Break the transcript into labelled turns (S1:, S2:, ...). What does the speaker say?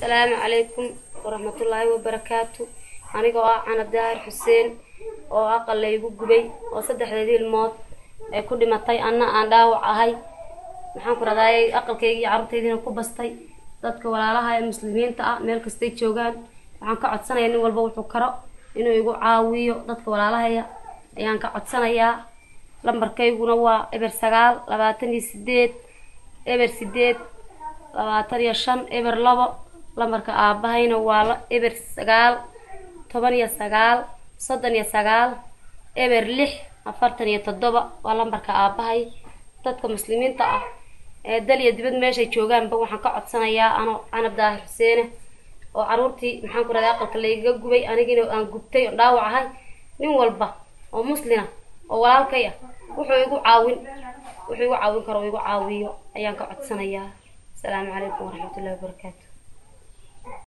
S1: asalaamu calaykum waraxmatullaahi wabarakaatu anigoo ah cana daahir xuseen oo aqal laygu gubay oo saddexdeedii ilmood ay ku dhimatay anna aan dhaawac ahay. Maxaan ku radayay aqalkaygii carruurtaydiina ku bastay. Dadka walaalaha ee muslimiinta ah meel kastay joogaan waxaan ka codsanayaa nin walba wuxuu karo inuu igu caawiyo dadka walaalahaya ayaan ka codsanayaa. Lambarkayguna waa eber sagaal labaatan iyo sideed eber sideed labaatan iyo shan eber labo lambarka aabahayna waa eber sagaal toban iyo sagaal soddon iyo sagaal eber lix afartan iyo toddoba waa lambarka aabahay. Dadka muslimiinta ah ee dal iyo dibad meeshay joogaanba waxaan ka codsanayaa ano canab daahir xuseene oo caruurtii maxaan ku raday aqalka laygaga gubay anigina aan gubtay oo dhaawac ahay. Nin walba oo muslina oo walaalkay ah wuxuu igu caawin wuxuu igu caawin karo igu caawiyo. Ayaan ka codsanayaa. Asalaamu calaykum waraxmatullahi wabarakaatu